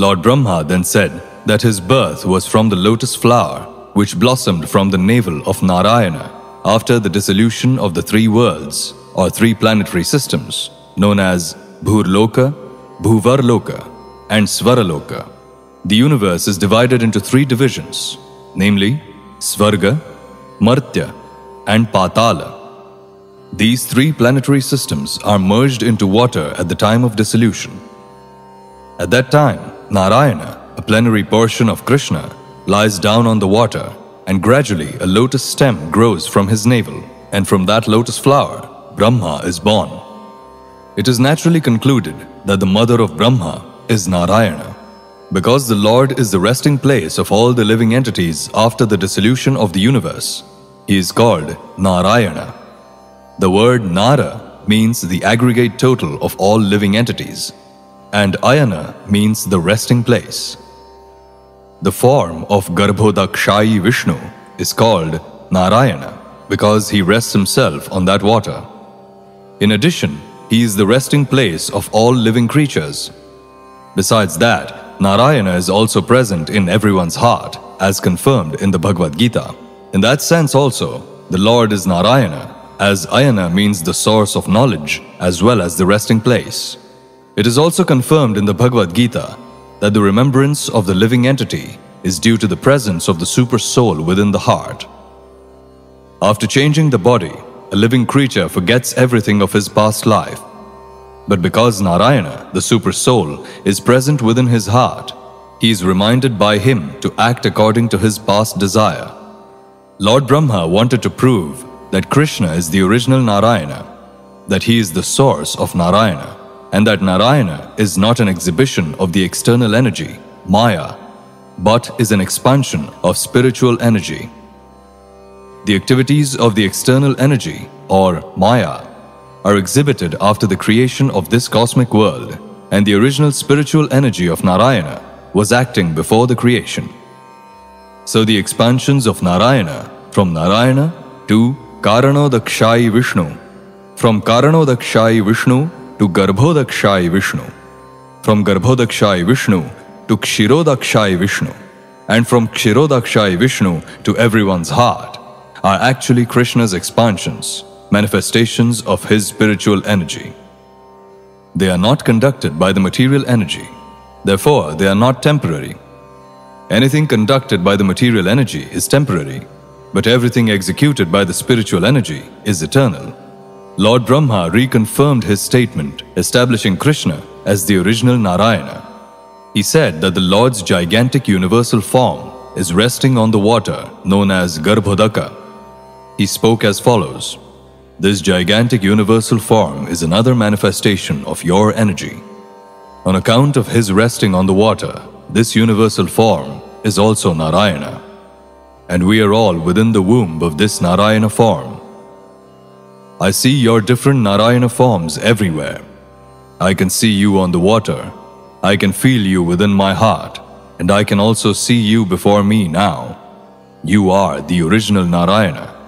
Lord Brahma then said that his birth was from the lotus flower which blossomed from the navel of Narayana after the dissolution of the three worlds or three planetary systems known as Bhurloka, Bhuvarloka, and Svaraloka. The universe is divided into three divisions, namely Svarga, Martya, and Patala. These three planetary systems are merged into water at the time of dissolution. At that time, Narayana, a plenary portion of Krishna, lies down on the water, and gradually a lotus stem grows from his navel, and from that lotus flower, Brahma is born. It is naturally concluded that the mother of Brahma is Narayana, because the Lord is the resting place of all the living entities after the dissolution of the universe. He is called Narayana. The word Nara means the aggregate total of all living entities, and Ayana means the resting place. The form of Garbhodakshayi Vishnu is called Narayana because he rests himself on that water. In addition, he is the resting place of all living creatures. Besides that, Narayana is also present in everyone's heart, as confirmed in the Bhagavad Gita. In that sense also, the Lord is Narayana, as Ayana means the source of knowledge as well as the resting place. It is also confirmed in the Bhagavad Gita that the remembrance of the living entity is due to the presence of the super soul within the heart. After changing the body, a living creature forgets everything of his past life. But because Narayana, the super soul, is present within his heart, he is reminded by him to act according to his past desire. Lord Brahma wanted to prove that Krishna is the original Narayana, that he is the source of Narayana, and that Narayana is not an exhibition of the external energy, Maya, but is an expansion of spiritual energy. The activities of the external energy, or Maya, are exhibited after the creation of this cosmic world, and the original spiritual energy of Narayana was acting before the creation. So the expansions of Narayana from Narayana to Karanodakshai Vishnu, from Karanodakshai Vishnu to Garbhodakshai Vishnu, from Garbhodakshai Vishnu to Kshirodakshai Vishnu, and from Kshirodakshai Vishnu to everyone's heart are actually Krishna's expansions, manifestations of his spiritual energy. They are not conducted by the material energy, therefore, they are not temporary. Anything conducted by the material energy is temporary, but everything executed by the spiritual energy is eternal. Lord Brahma reconfirmed his statement, establishing Krishna as the original Narayana. He said that the Lord's gigantic universal form is resting on the water known as Garbhodaka. He spoke as follows This gigantic universal form is another manifestation of your energy. On account of his resting on the water, this universal form is also Narayana. And we are all within the womb of this Narayana form. I see your different Narayana forms everywhere. I can see you on the water. I can feel you within my heart. And I can also see you before me now. You are the original Narayana.